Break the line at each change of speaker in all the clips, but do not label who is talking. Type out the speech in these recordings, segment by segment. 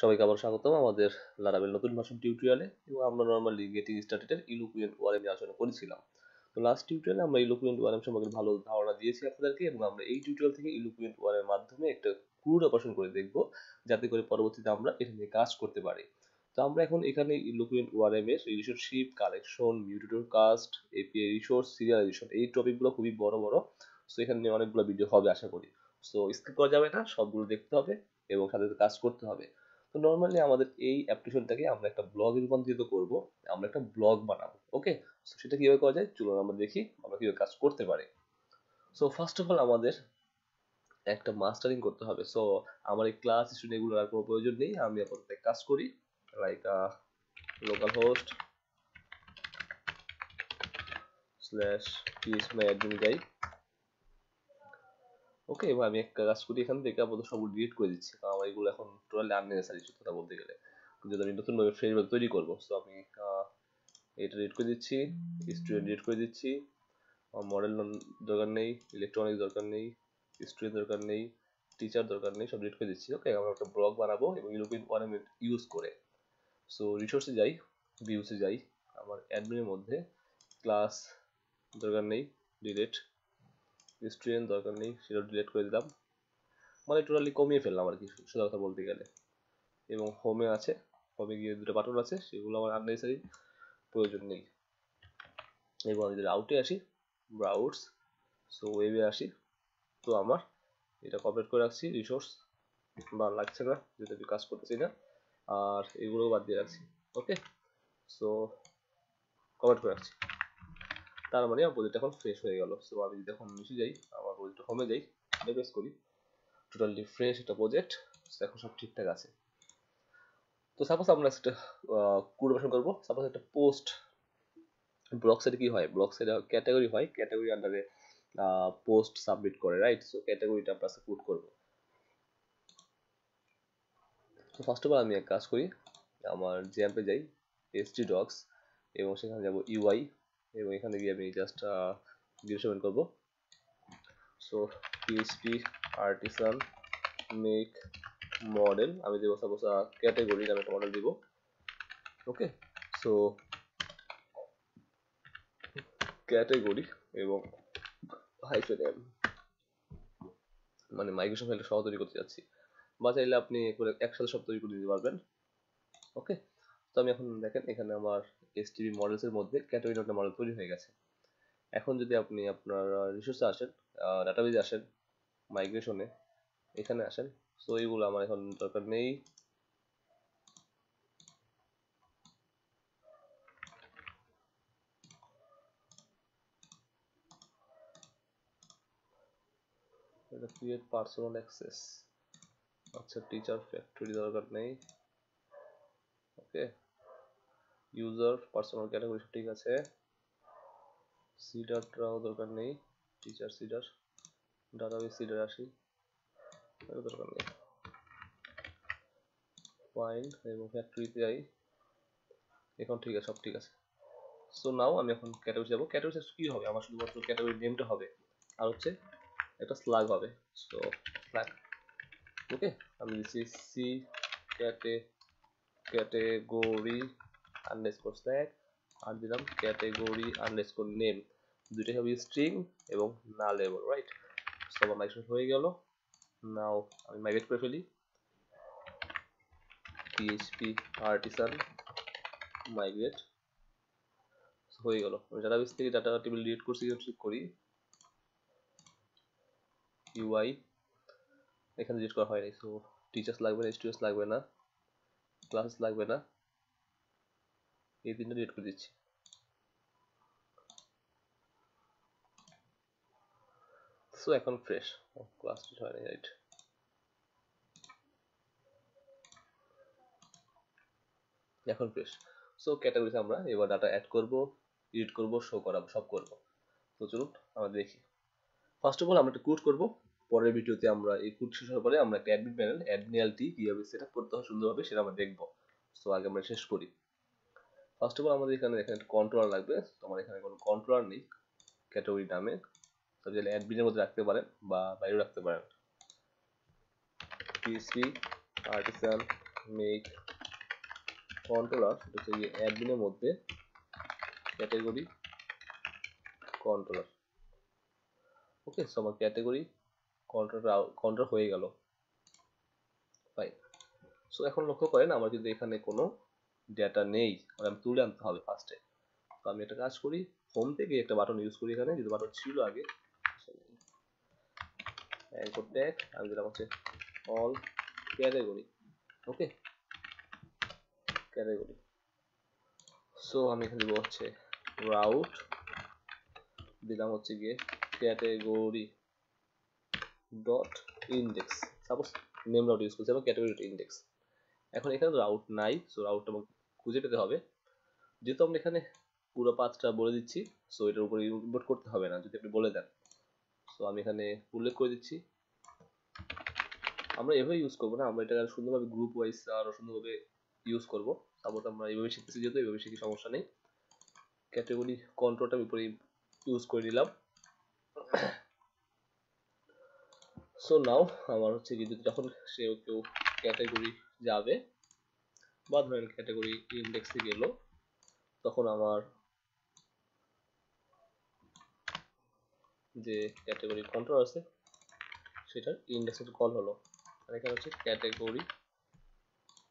সবাইকে আবার স্বাগতম আমাদের লারাবেল নতুন ভাষণ টিউটোরিয়ালে এবং আমরা নর্মালি গেটিং স্টার্টেডের ইলুকুয়েন্ট ওয়ারেম নিয়ে আলোচনা করেছিলাম। তো লাস্ট টিউটোরিয়ালে আমরা ইলুকুয়েন্ট ওয়ারেম সম্পর্কে ভালো ধারণা দিয়েছি আপনাদেরকে এবং আমরা এই টিউটোরিয়াল থেকে ইলুকুয়েন্ট ওয়ারের মাধ্যমে একটা ক্রুড অপারেশন করে দেখব, যাতে করে পরবর্তীতে আমরা এটা নিয়ে কাজ করতে পারি। তো আমরা এখন এখানে ইলুকুয়েন্ট ওয়ারেম এর relationship collection mutator cast API resource serialization এই টপিকগুলো খুবই বড় বড়। সো এখানে অনেকগুলো ভিডিও হবে আশা করি। সো স্কিপ করা যাবে না, সবগুলো দেখতে হবে এবং সাথে কাজ করতে হবে। তো নর্মালি আমাদের এই অ্যাপ্লিকেশনটাকে আমরা একটা ব্লগে রূপান্তরিত করব, আমরা একটা ব্লগ বানাবো ওকে সেটা কীভাবে করা যায়? চলুন আমরা দেখি আমরা কীভাবে কাজ করতে পারি। সো ফার্স্ট অফ অল আমাদের একটা মাস্টারিং করতে হবে। সো আমার এই ক্লাস স্টুডেন্ট এগুলোর আর কোনো প্রয়োজন নেই, আমি আপাতত কাজ করি like localhost slash PS my admin যাই ওকে, এবার আমি একটা কাজ করি, এখান থেকে আপাতত সব ডিলিট করে দিচ্ছি, কারণ আমার এগুলো এখন টোটালি আননেসেসারি কথা বলতে গেলে। যদি আমি নতুন ভাবে ফ্রেমওয়ার্ক তৈরি করব সো আমি এটা ডিলিট করে দিচ্ছি স্টুডেন্ট ডিলিট করে দিচ্ছি মডেল দরকার নেই ইলেকট্রনিক্স দরকার নেই স্টুডেন্ট দরকার নেই টিচার দরকার নেই, সব ডিলিট করে দিচ্ছি ওকে আমরা একটা ব্লগ বানাবো এবং ইউরোপিয়ান ওয়ান ইউজ করে। সো রিসোর্সে যাই ভিউসে যাই, আমার অ্যাডমিনের মধ্যে ক্লাস দরকার নেই ডিলিট স্টুডেন্ট দরকার নেই, সেটা ডিলিট করে দিলাম। মানে টোটালি কমিয়ে ফেললাম আর কি, সোজা কথা বলতে গেলে। এবং হোমে আছে হোমে গিয়ে দুটো বাটন আছে, সেগুলো আমার আননেসারি প্রয়োজন নেই। এবং আমি যদি আউটে আসি ব্রাউটস সো ওয়েবে আসি, তো আমার এটা কমপ্লিট করে রাখছি রিসোর্স বা লাগছে না যেটা আমি কাজ করতেছি না, আর এগুলো বাদ দিয়ে রাখছি ওকে সো কমপ্লিট করে রাখছি। তার মানে আমার প্রজেক্ট এখন ফ্রেশ হয়ে গেল। সো আমি যদি এখন নিচে যাই, আমার প্রজেক্ট হোমে যাই রিফ্রেশ করি। টোটালি ফ্রেশ একটা প্রজেক্ট এখন সব ঠিকঠাক আছে। তো সাপোজ আমরা একটা কোড অপারেশন করব। সাপোজ একটা পোস্ট ব্লক সাইডে কি হয়? ব্লক সাইডে ক্যাটাগরি হয়। ক্যাটাগরি আন্ডারে পোস্ট সাবমিট করে রাইট সো ক্যাটাগরিটা আমরা কোড করব। তো ফার্স্ট অফ অল আমি এক কাজ করি, আমার জ্যাম্পে যাই এসটি ডক্স এবং সেখানে যাব ইউআই এবং এখানে গিয়ে আমি জাস্ট ডিরেকশন করব। So PHP artisan make model আমি দেবো সাপোজ ক্যাটাগরি নামে একটা মডেল দিব। ওকে সো ক্যাটাগরি এবং হাইফেন এম মানে মাইগ্রেশন ফাইলটা সহ তৈরি করতে যাচ্ছি বা চাইলে আপনি একসাথে সব তৈরি করে দিতে পারবেন। ওকে তো আমি এখন দেখেন, এখানে আমার এসটিভি মডেলস এর মধ্যে ক্যাটাগরি একটা মডেল তৈরি হয়ে গেছে। এখন যদি আপনি আপনার রিসোর্সে আসেন ডাটাবেজে আসেন মাইগ্রেশনে এখানে আসেন সো এইগুলো আমার এখন দরকার নেই। ক্রিয়েট পার্সোনাল অ্যাক্সেস আচ্ছা টিচার ফ্যাক্টরি দরকার নেই। ওকে। ইউজার পার্সোনাল ক্যাটাগরি ঠিক আছে। সিডারটাও দরকার নেই। টিচার সিডার ডাটাবেস সিডার আসি। দরকার নেই। ফাইন্ড এবং ফ্যাক্টরিতে যাই। এখন ঠিক আছে, সব ঠিক আছে। সো নাও আমি এখন ক্যাটাগরি যাব। ক্যাটাগরি কি হবে? আমার শুধুমাত্র ক্যাটাগরি নেমটা হবে। আর হচ্ছে একটা স্লাগ হবে। সো স্লাগ ওকে আমি দিচ্ছি সি ক্যাটে ক্যাটেগরি আন্ডারস্কোর স্ল্যাগ আর দিলাম ক্যাটেগরি আন্ডারস্কোর নেম দুইটাই হবে স্ট্রিং এবং না লেবল রাইট সব মাইগ্রেশন হয়ে গেল। নাও আমি মাইগ্রেট করে ফেলি। পিএইচপি আর্টিসান মাইগ্রেট হয়ে গেল। আমি ডাটাবেস থেকে ডাটা টেবিল ডিলিট করছি ঠিক করি। ইউআই এখানে ডিলিট করা হয়নি সো টিচার্স লাগবে না স্টুডেন্টস লাগবে না। ক্লাসেস লাগবে না। এই তিনটা ডিলিট করে দিচ্ছি। সো এখন ফ্রেশ ক্লাস ডিলিট হয়নি রাইট এখন ফ্রেশ সো ক্যাটাগরিতে আমরা এবার ডাটা অ্যাড করব এডিট করব শো করাবো, সব করব। তো চলুন, আমরা দেখি। ফার্স্ট অফ অল আমরা একটা কোড করব। পরের ভিডিওতে আমরা এই কোড শেষ হওয়ার পরে আমরা একটা অ্যাডমিন প্যানেল অ্যাডমিনালটি কীভাবে সেট আপ করতে হয় সুন্দরভাবে সেটা আমরা দেখব। সো আগে আমরা শেষ করি। ফার্স্ট অফ অল আমাদের এখানে এখানে কন্ট্রোলার লাগবে। তো আমার এখানে কোনো কন্ট্রোলার নেই। ক্যাটাগরি নামে। তো চাইলে অ্যাডমিনের মধ্যে রাখতে পারেন বা বাইরেও রাখতে পারেন। পিসি আর্টিসান মেক কন্ট্রোলার সেটা হচ্ছে অ্যাডমিনের মধ্যে ক্যাটাগরি কন্ট্রোলার ওকে সো আমার ক্যাটাগরি কন্ট্রোলার কন্ট্রোল হয়ে গেল। ফাইন সো এখন লক্ষ্য করেন আমার কিন্তু এখানে কোনো ডেটা নেই আমি তুলে আনতে হবে ফার্স্টে তো আমি একটা কাজ করি হোম থেকে একটা বাটন ইউজ করি এখানে, যদি বাটন ছিল আগে। অ্যাঙ্কর ট্যাগ আমি দিলাম হচ্ছে all category, okay? Category. So আমি এখানে দেবো হচ্ছে রাউট দিলাম হচ্ছে গিয়ে category dot index suppose name route use করছি এবং ক্যাটাগরি ডট ইন্ডেক্স এখন এখানে রাউট নাই সো রাউটটা আমাকে খুঁজে পেতে হবে। যেহেতু আমরা এখানে পুরো পাঁচটা বলে দিচ্ছি সো এটার উপরে ইনপুট করতে হবে না, যদি আপনি বলে দেন। সো আমি এখানে উল্লেখ করে দিচ্ছি। আমরা এভাবে ইউজ করব না, আমরা এটা সুন্দরভাবে গ্রুপ ওয়াইজ আরও সুন্দরভাবে ইউজ করব। তারপর আমরা এইভাবে শিখতেছি, যেহেতু এইভাবে শিখি, সমস্যা নেই। ক্যাটাগরি কন্ট্রোলটা উপরে ইউজ করে নিলাম। সো নাও আমার হচ্ছে কি যদি যখন সে কেউ ক্যাটাগরি যাবে, বা ধরেন ক্যাটাগরি ইন্ডেক্সে গেল তখন আমার যে ক্যাটাগরি কন্ট্রোল আছে, সেটার ইন্ডেক্সের কল হলো। আর এখানে হচ্ছে category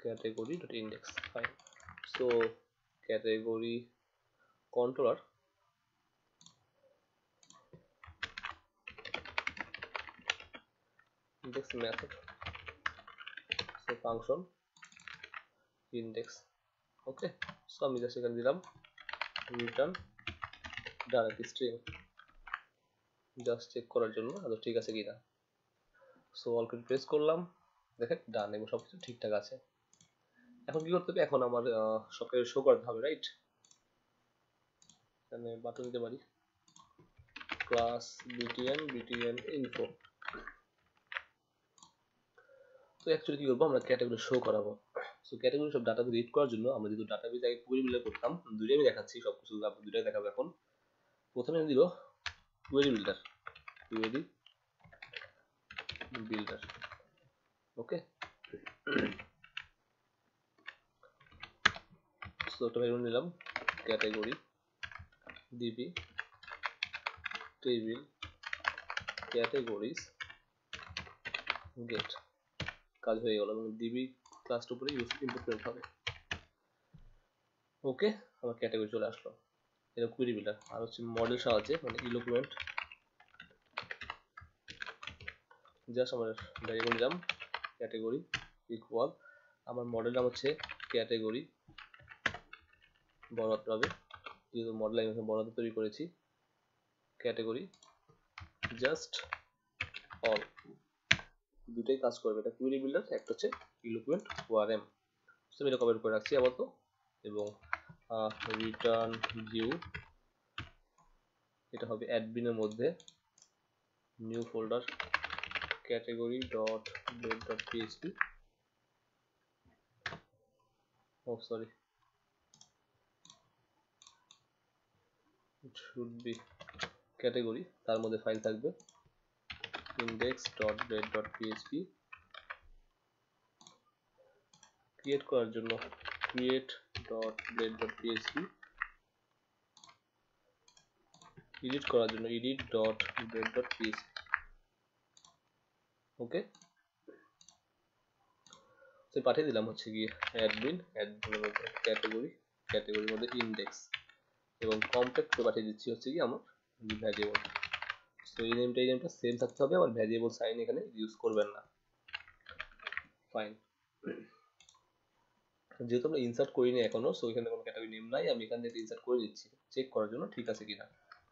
category dot index fine so category controller index method. So, function, index. Okay so আমি জাস্ট এখানে দিলাম return direct string just check করার জন্য আদৌ ঠিক আছে কিনা? সো অল প্রেস করলাম। দেখেন ডান এবং সবকিছু ঠিকঠাক আছে। এখন কি করতে হবে? এখন আমার সবকিছু শো করতে হবে রাইট এখানে বাটন দিতে পারি। ক্লাস বিটিএন বিটিএন ইনফো তো অ্যাকচুয়ালি কি করব? আমরা ক্যাটাগরি শো করাবো। সো ক্যাটাগরি সব ডাটা রিড করার জন্য আমরা যেহেতু ডাটাবেজ আগে কুয়েরি বিল্ডার করতাম, দুইটাই আমি দেখাচ্ছি সব কিছু দুইটাই দেখাবো এখন। প্রথমে দিল query builder query builder okay so variable নিলাম। Category DB table categories get কাজ হয়ে গেল এবং ডিবি ক্লাসটার উপরে ইউজ করতে হবে। ওকে আমার ক্যাটাগরি চলে আসলো। এটা কুইরি বিল্ডার আর হচ্ছে মডেল সাহায্যে মানে ইলোকুয়েন্ট জাস্ট আমার ভ্যারিয়েবল নিলাম ক্যাটাগরি ইকুয়াল আমার মডেল নাম হচ্ছে ক্যাটাগরি বড় হাতে হবে। যেহেতু মডেল আমি বড় হাতে তৈরি করেছি। ক্যাটাগরি জাস্ট অল দুটোই কাজ করবে। এটা কুইরি বিল্ডার একটা হচ্ছে ইলোকুয়েন্ট ওয়ারএম সো আমি এটা কমেন্ট করে রাখছি আপাতত। এবং রিটার্ন ভিউ এটা হবে অ্যাডমিনের মধ্যে। New folder category dot date dot PHP oh sorry it should be category, তার মধ্যে ফাইল থাকবে। index.blade.php ক্রিয়েট করার জন্য create.blade.php এডিট করার জন্য edit.blade.php ওকে তো পাঠিয়ে দিলাম হচ্ছে গিয়ে অ্যাডমিন অ্যাডমিনের মধ্যে ক্যাটাগরি ক্যাটাগরির মধ্যে ইন্ডেক্স এবং কম্প্যাক্ট পাঠিয়ে দিচ্ছি হচ্ছে কি আমার ভ্যারিয়েবল সো এই নেমটা এই নেমটা সেম থাকতে হবে, আবার ভ্যারিয়েবল সাইন এখানে ইউজ করবেন না। ফাইন যেহেতু আমরা ইনসার্ট করিনি এখনও সো এখানে কোনো ক্যাটাগরি নেম নাই, আমি এখান থেকে ইনসার্ট করে দিচ্ছি। চেক করার জন্য ঠিক আছে কিনা।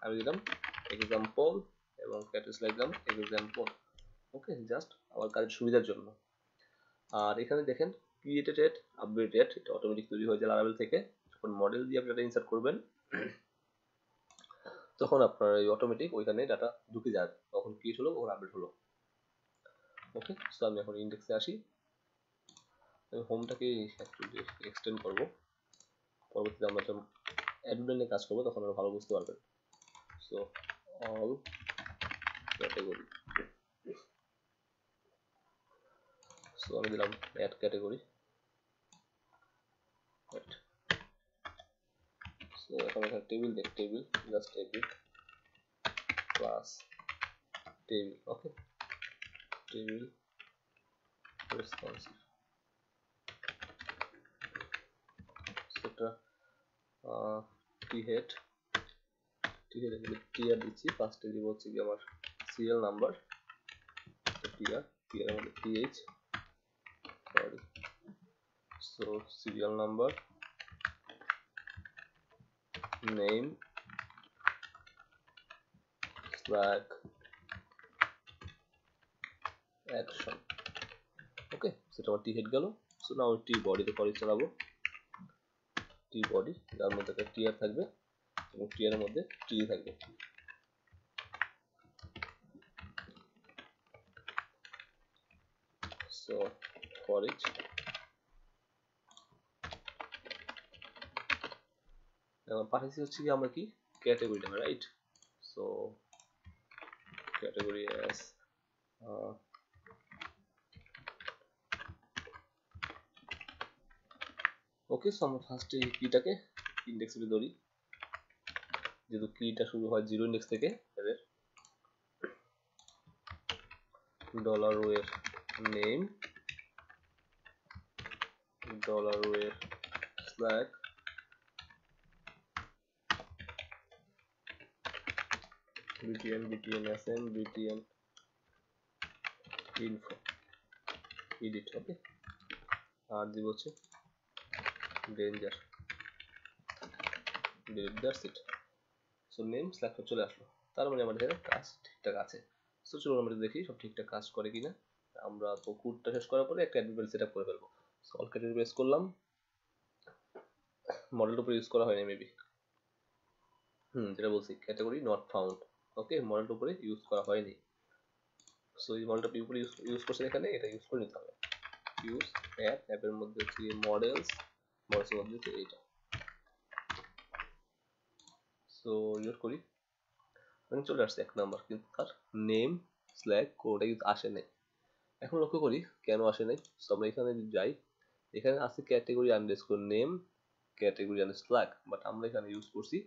আমি দিলাম এক্সাম্পল এবং ক্যাটাগরি লিখলাম এক্সাম্পল ওকে জাস্ট আমার কাজের সুবিধার জন্য। আর এখানে দেখেন ক্রিয়েটেড আপডেটেড এটা অটোমেটিক তৈরি হয়ে যায় লারাবেল থেকে। মডেল দিয়ে আপনি ইনসার্ট করবেন তখন আপনার এই অটোমেটিক ওইখানে ডাটা ঢুকে যাবে তখন ক্রিয়েট হলো ওর আপডেট হলো। ওকে সো আমি এখন ইন্ডেক্সে আসি। আমি হোমটাকে একটু এক্সটেন্ড করব। পরবর্তীতে আমরা যখন অ্যাডমিনে কাজ করব, তখন আমরা ভালো বুঝতে পারবেন। সো অল ক্যাটাগরি সো আমি দিলাম অ্যাড ক্যাটাগরি wait so এখন এখানে টেবিল দেখ table just table class table okay table responsive সেটা টি হেড টি হেড এখানে টিআর দিচ্ছি ফার্স্টে দিব হচ্ছে কি আমার সিরিয়াল নাম্বার টিআর টিআর মধ্যে TH sorry so serial number name. Slack action. Okay সেটা আমার টি হেড গেল। সো নাও টি বডিতে পরে চালাবো। টি বডি যার মধ্যে একটা টিআর থাকবে এবং এর মধ্যে টি থাকবে। সো ফর এখন পাঠাচ্ছি হচ্ছে কি আমরা কি? Category right so category as okay so আমরা ফার্স্টে এই কিটাকে ইন্ডেক্স ধরি। যেহেতু কিটা শুরু হয় জিরো ইন্ডেক্স থেকে, এদের ডলার ওয়ের name dollar ওয়ের slug btn btn sm btn info. Edit okay আর দিব হচ্ছে danger delete that's it. So name স্ল্যাকটা চলে আসলো। তার মানে আমাদের কাজ ঠিকঠাক আছে। সো চলুন আমরা দেখি সব ঠিকঠাক কাজ করে কিনা। আমরা তো কোডটা শেষ করার পরে একটা অ্যাডমিন সেট আপ করে ফেলব। সল ক্যাটাগরি প্রেস করলাম। মডেলটা উপরে ইউজ করা হয়নি মেবি হুম, যেটা বলছি ক্যাটাগরি নট ফাউন্ড ওকে মডেলটার উপরে ইউজ করা হয়নি। সো এই মডেলটা উপরে ইউজ করছেন এখানে, এটা ইউজ করে নিতে হবে। ইউজ অ্যাপ অ্যাপের মধ্যে হচ্ছে মডেলস মডেলসের মধ্যে হচ্ছে এইটা। সো ইউজ করি। এখন চলে আসছে এক নাম্বার কিন্তু তার নেম স্ল্যাগ কোনটা কিন্তু আসে নাই। এখন লক্ষ্য করি, কেন আসে নাই? সো আমরা এখানে যাই। এখানে আছে category underscore name category under slug but আমরা এখানে ইউজ করছি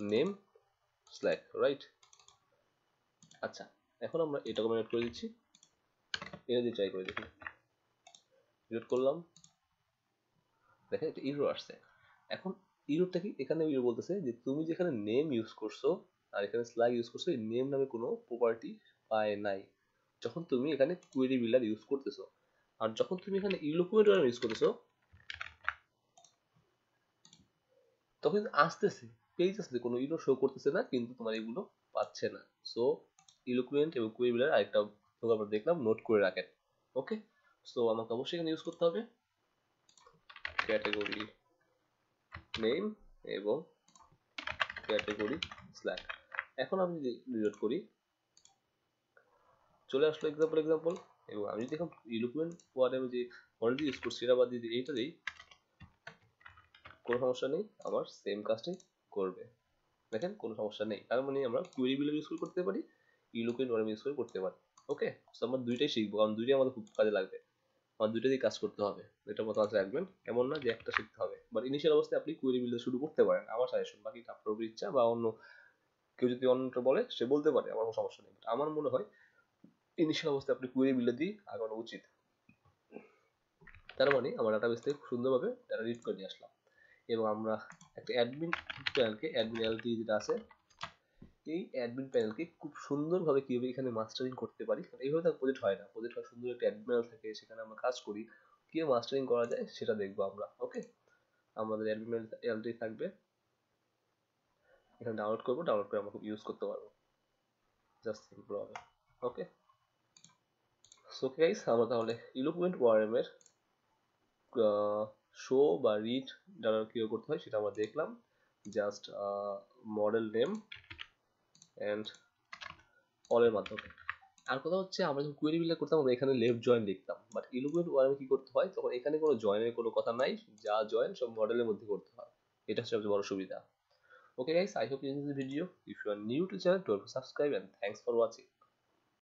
নেম স্ল্যাক রাইট আচ্ছা এখন আমরা এটা কমেন্ট করে দিচ্ছি। এটা দিয়ে ট্রাই করে দেখি। রিড করলাম। দেখেন এটা ইরো আসছে। এখন ইরোটা কি? এখানে ইরো বলতেছে যে তুমি যেখানে নেম ইউজ করছ আর এখানে স্ল্যাগ ইউজ করছ, এই নেম নামে কোনো প্রপার্টি পায় নাই। যখন তুমি এখানে কুয়েরি বিল্ডার ইউজ করতেছো, আর যখন তুমি এখানে ইলোকুয়েন্ট ইউজ করতেছো, তখন আসতেছে। পেজ আসছে কোনো ইলো শো করতেছে না, কিন্তু তোমার এগুলো পাচ্ছে না। সো ইলোকুয়েন্ট এবং কুয়েবিলার আরেকটা আমরা দেখলাম নোট করে রাখেন ওকে সো আমাকে অবশ্যই এখানে ইউজ করতে হবে। ক্যাটাগরি নেম এবং ক্যাটাগরি স্ল্যাক এখন আমি যদি রিলোড করি, চলে আসলো এক্সাম্পল এক্সাম্পল এবং আমি যদি এখন ইলোকুয়েন্ট ওয়ার্ড আমি যে অলরেডি ইউজ করছি সেটা বাদ দিয়ে এইটা দিই, কোনো সমস্যা নেই, আমার সেম কাজটাই করবে। দেখেন, কোনো সমস্যা নেই। তার মানে আমরা কুয়েরি বিল্ডার ইউজ করে করতে পারি ইলোকুয়েন্ট ওয়ার্ম ইউজ করে করতে পারি। ওকে সো আমরা দুইটাই শিখব, কারণ দুইটাই আমাদের খুব কাজে লাগবে। আমার দুইটা দিয়ে কাজ করতে হবে। এটা মতো মাথায় রাখবেন। এমন না যে একটা শিখতে হবে। বাট ইনিশিয়াল অবস্থায় আপনি কুয়েরি বিল্ডার শুরু করতে পারেন। আমার সাজেশন বাকি আপনার উপর ইচ্ছা বা অন্য কেউ যদি অন্যটা বলে, সে বলতে পারে। আমার কোনো সমস্যা নেই। আমার মনে হয় ইনিশিয়াল অবস্থায় আপনি কুয়েরি বিল্ডার দিয়ে আগানো উচিত। তার মানে আমার ডাটাবেস থেকে খুব সুন্দরভাবে ডাটা রিড করে নিয়ে আসলাম। এবং আমরা একটা অ্যাডমিন প্যানেলকে অ্যাডমিন এলটি যেটা আছে, এই অ্যাডমিন প্যানেলকে খুব সুন্দরভাবে কীভাবে এখানে মাস্টারিং করতে পারি এইভাবে তার প্রজেক্ট হয় না। প্রজেক্ট হয় সুন্দর একটা অ্যাডমিন থাকে, সেখানে আমরা কাজ করি, কীভাবে মাস্টারিং করা যায় সেটা দেখব আমরা ওকে আমাদের অ্যাডমিন এলটি থাকবে। এখানে ডাউনলোড করব ডাউনলোড করে আমরা খুব ইউজ করতে পারব। জাস্ট সিম্পল হবে ওকে সো গাইস আমরা তাহলে ইলোকুয়েন্ট ওয়ারএম এর শো বা রিড ডাটা কীভাবে করতে হয় সেটা আমরা দেখলাম। জাস্ট মডেল নেম অ্যান্ড অলের মাধ্যমে। আর কথা হচ্ছে, আমরা যখন কুয়েরি বিল্ডার করতাম, আমরা এখানে লেফট জয়েন লিখতাম। বাট ইলোকুয়েন্ট ওয়ার্মে কি করতে হয়? তখন এখানে কোনো জয়েনের কোনো কথা নাই। যা জয়েন সব মডেলের মধ্যে করতে হয়। এটা হচ্ছে সবচেয়ে বড় সুবিধা। Okay guys, i hope you enjoyed the video. If you are new to channel, don't subscribe and thanks for watching.